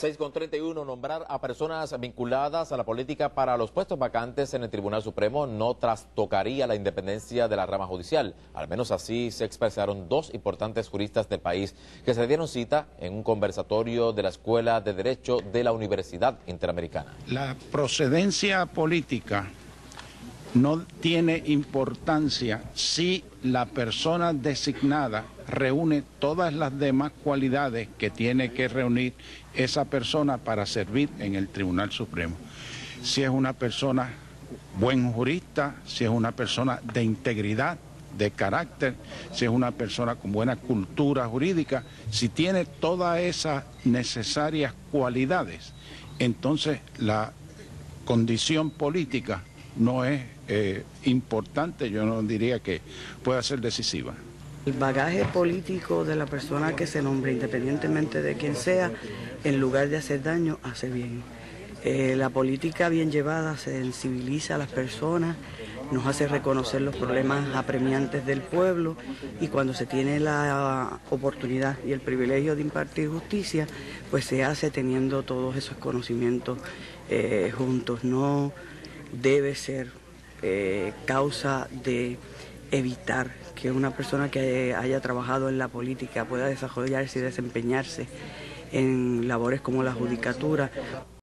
6 con 31, nombrar a personas vinculadas a la política para los puestos vacantes en el Tribunal Supremo no trastocaría la independencia de la rama judicial. Al menos así se expresaron dos importantes juristas del país que se dieron cita en un conversatorio de la Escuela de Derecho de la Universidad Interamericana. La procedencia política no tiene importancia si la persona designada reúne todas las demás cualidades que tiene que reunir esa persona para servir en el Tribunal Supremo. Si es una persona buen jurista, si es una persona de integridad, de carácter, si es una persona con buena cultura jurídica, si tiene todas esas necesarias cualidades, entonces la condición política no es eh, importante, yo no diría que pueda ser decisiva. El bagaje político de la persona que se nombre, independientemente de quién sea, en lugar de hacer daño, hace bien. Eh, la política bien llevada sensibiliza a las personas, nos hace reconocer los problemas apremiantes del pueblo y cuando se tiene la oportunidad y el privilegio de impartir justicia, pues se hace teniendo todos esos conocimientos eh, juntos. No debe ser eh, causa de evitar que una persona que haya trabajado en la política pueda desarrollarse y desempeñarse en labores como la judicatura.